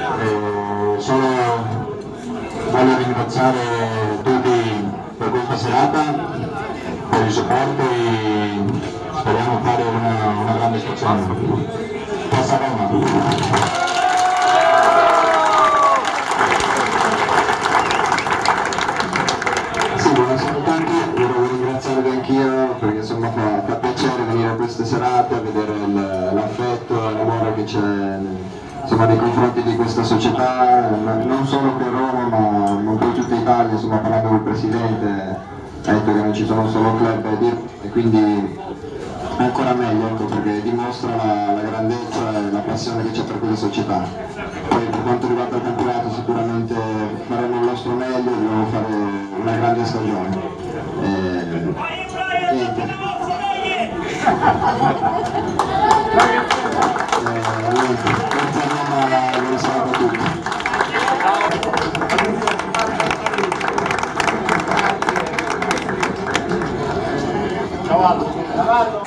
Eh, solo voglio ringraziare tutti per questa serata, per il supporto e speriamo fare una, una grande stazione. Forza Roma! Buonasera a tutti, volevo ringraziarvi anch'io perché insomma fa, fa piacere venire a queste serate a vedere l'affetto e l'amore che c'è insomma, nei confronti di questa società, non solo a Roma ma, un po' in tutta Italia, insomma parlando con il Presidente ha detto che non ci sono solo club e e quindi ancora meglio ecco, perché dimostra la, la grandezza e la passione che c'è per quella società. Poi per quanto riguarda il campionato sicuramente faremo il nostro meglio, dobbiamo fare una grande stagione. Eh, niente. Cavallo!